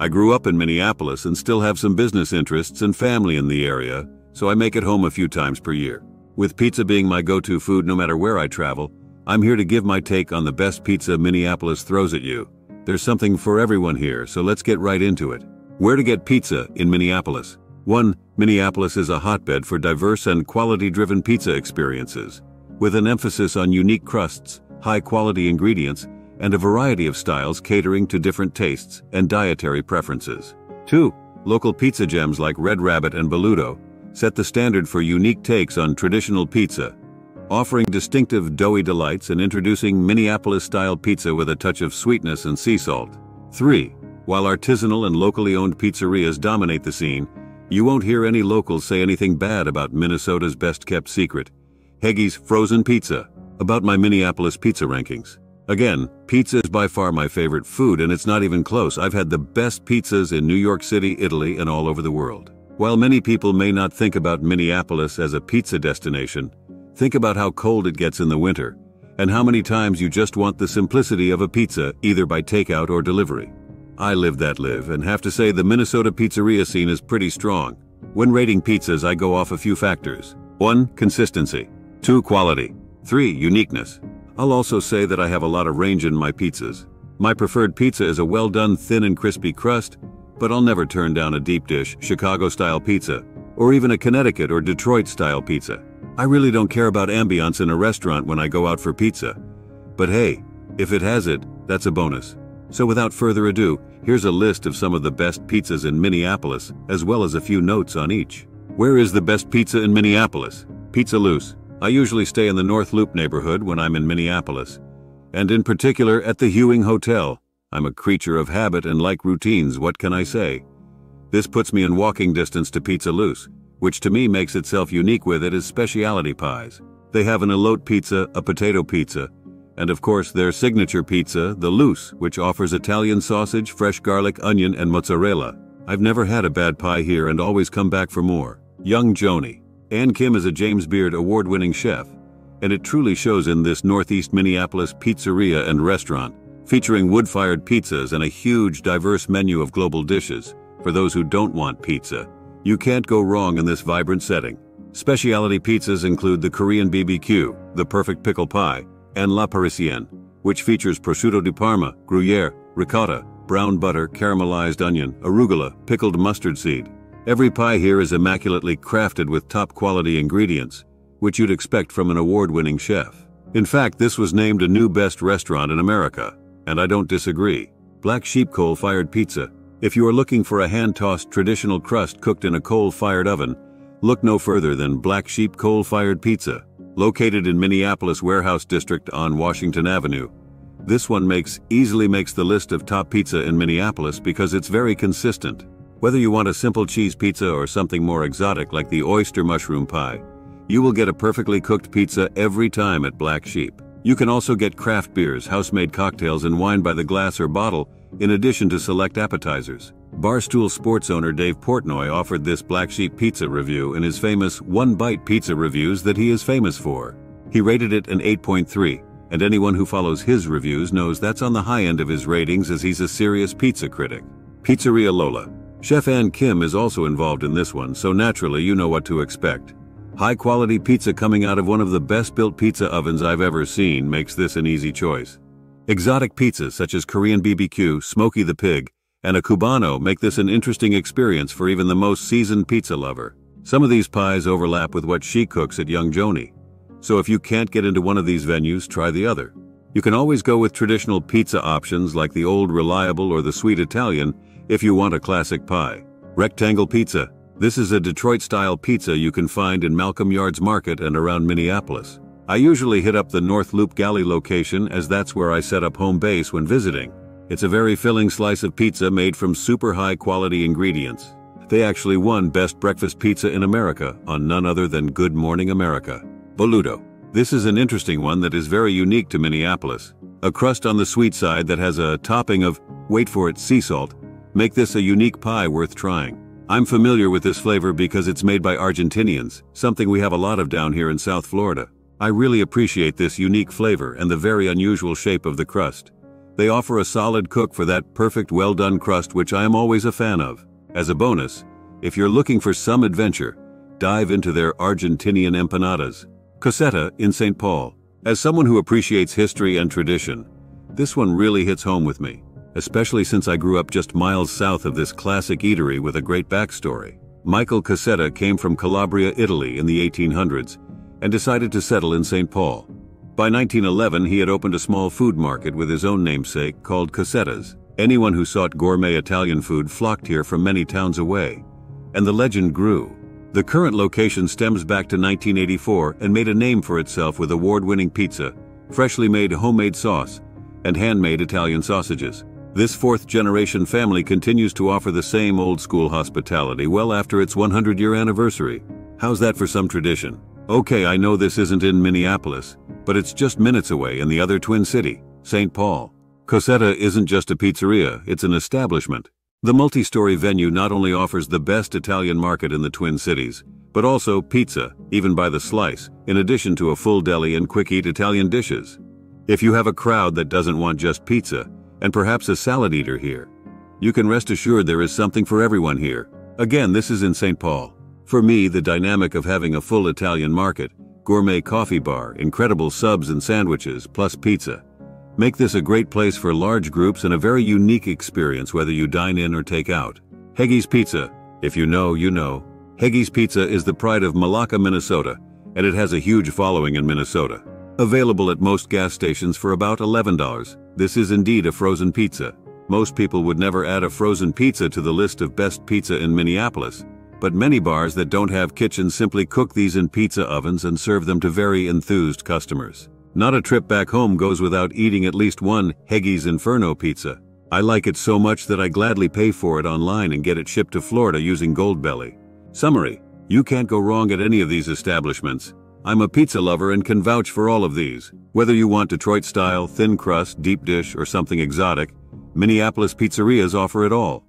I grew up in Minneapolis and still have some business interests and family in the area, so I make it home a few times per year. With pizza being my go-to food no matter where I travel, I'm here to give my take on the best pizza Minneapolis throws at you. There's something for everyone here, so let's get right into it. Where to get pizza in Minneapolis? 1. Minneapolis is a hotbed for diverse and quality-driven pizza experiences, with an emphasis on unique crusts, high-quality ingredients, and a variety of styles catering to different tastes and dietary preferences. 2. Local pizza gems like Red Rabbit and Boludo set the standard for unique takes on traditional pizza, offering distinctive doughy delights and introducing Minneapolis-style pizza with a touch of sweetness and sea salt. 3. While artisanal and locally owned pizzerias dominate the scene, you won't hear any locals say anything bad about Minnesota's best-kept secret, Heggie's Frozen Pizza, about my Minneapolis pizza rankings. Again, pizza is by far my favorite food and it's not even close. I've had the best pizzas in New York City, Italy, and all over the world. While many people may not think about Minneapolis as a pizza destination, think about how cold it gets in the winter, and how many times you just want the simplicity of a pizza either by takeout or delivery. I live that live and have to say the Minnesota pizzeria scene is pretty strong. When rating pizzas, I go off a few factors. 1. Consistency. 2. Quality. 3. Uniqueness. I'll also say that I have a lot of range in my pizzas. My preferred pizza is a well-done thin and crispy crust but I'll never turn down a deep dish, Chicago-style pizza, or even a Connecticut or Detroit-style pizza. I really don't care about ambiance in a restaurant when I go out for pizza. But hey, if it has it, that's a bonus. So without further ado, here's a list of some of the best pizzas in Minneapolis, as well as a few notes on each. Where is the best pizza in Minneapolis? Pizza Luce. I usually stay in the North Loop neighborhood when I'm in Minneapolis, and in particular at the Hewing Hotel, I'm a creature of habit and like routines, what can I say? This puts me in walking distance to Pizza Luce, which to me makes itself unique with it is specialty pies. They have an elote pizza, a potato pizza, and of course their signature pizza, the Luce, which offers Italian sausage, fresh garlic, onion, and mozzarella. I've never had a bad pie here and always come back for more. Young Joni. Ann Kim is a James Beard award-winning chef, and it truly shows in this Northeast Minneapolis pizzeria and restaurant featuring wood-fired pizzas and a huge, diverse menu of global dishes. For those who don't want pizza, you can't go wrong in this vibrant setting. Specialty pizzas include the Korean BBQ, the Perfect Pickle Pie, and La Parisienne, which features prosciutto di Parma, Gruyere, ricotta, brown butter, caramelized onion, arugula, pickled mustard seed. Every pie here is immaculately crafted with top-quality ingredients, which you'd expect from an award-winning chef. In fact, this was named a new best restaurant in America and I don't disagree. Black Sheep Coal-Fired Pizza. If you are looking for a hand-tossed traditional crust cooked in a coal-fired oven, look no further than Black Sheep Coal-Fired Pizza, located in Minneapolis Warehouse District on Washington Avenue. This one makes easily makes the list of top pizza in Minneapolis because it's very consistent. Whether you want a simple cheese pizza or something more exotic like the oyster mushroom pie, you will get a perfectly cooked pizza every time at Black Sheep. You can also get craft beers, house-made cocktails, and wine by the glass or bottle, in addition to select appetizers. Barstool Sports owner Dave Portnoy offered this Black Sheep Pizza review in his famous one-bite pizza reviews that he is famous for. He rated it an 8.3, and anyone who follows his reviews knows that's on the high end of his ratings as he's a serious pizza critic. Pizzeria Lola. Chef Ann Kim is also involved in this one, so naturally you know what to expect. High quality pizza coming out of one of the best built pizza ovens I've ever seen makes this an easy choice. Exotic pizzas such as Korean BBQ, Smokey the Pig, and a Cubano make this an interesting experience for even the most seasoned pizza lover. Some of these pies overlap with what she cooks at Young Joni. So if you can't get into one of these venues, try the other. You can always go with traditional pizza options like the old reliable or the sweet Italian if you want a classic pie. Rectangle Pizza, this is a Detroit-style pizza you can find in Malcolm Yards Market and around Minneapolis. I usually hit up the North Loop Galley location as that's where I set up home base when visiting. It's a very filling slice of pizza made from super high quality ingredients. They actually won Best Breakfast Pizza in America on none other than Good Morning America. Boludo. This is an interesting one that is very unique to Minneapolis. A crust on the sweet side that has a topping of, wait for it, sea salt, make this a unique pie worth trying. I'm familiar with this flavor because it's made by Argentinians, something we have a lot of down here in South Florida. I really appreciate this unique flavor and the very unusual shape of the crust. They offer a solid cook for that perfect well-done crust which I am always a fan of. As a bonus, if you're looking for some adventure, dive into their Argentinian empanadas. Cossetta in St. Paul. As someone who appreciates history and tradition, this one really hits home with me, especially since I grew up just miles south of this classic eatery with a great backstory. Michael Cossetta came from Calabria, Italy in the 1800s and decided to settle in St. Paul. By 1911, he had opened a small food market with his own namesake called Cossetta's. Anyone who sought gourmet Italian food flocked here from many towns away. And the legend grew. The current location stems back to 1984 and made a name for itself with award-winning pizza, freshly made homemade sauce, and handmade Italian sausages. This fourth-generation family continues to offer the same old-school hospitality well after its 100-year anniversary. How's that for some tradition? Okay, I know this isn't in Minneapolis, but it's just minutes away in the other twin city, St. Paul. Cossetta isn't just a pizzeria, it's an establishment. The multi-story venue not only offers the best Italian market in the Twin Cities, but also pizza, even by the slice, in addition to a full deli and quick-eat Italian dishes. If you have a crowd that doesn't want just pizza, and perhaps a salad eater here, you can rest assured there is something for everyone here. Again, this is in St. Paul. For me, the dynamic of having a full Italian market, gourmet coffee bar, incredible subs and sandwiches, plus pizza, Make this a great place for large groups and a very unique experience whether you dine in or take out. Heggie's Pizza. If you know, you know. Heggie's Pizza is the pride of Milaca, Minnesota, and it has a huge following in Minnesota. Available at most gas stations for about $11. This is indeed a frozen pizza. Most people would never add a frozen pizza to the list of best pizza in Minneapolis, but many bars that don't have kitchens simply cook these in pizza ovens and serve them to very enthused customers. Not a trip back home goes without eating at least one Heggie's Inferno pizza. I like it so much that I gladly pay for it online and get it shipped to Florida using Goldbelly. Summary, you can't go wrong at any of these establishments. I'm a pizza lover and can vouch for all of these. Whether you want Detroit style, thin crust, deep dish, or something exotic, Minneapolis pizzerias offer it all.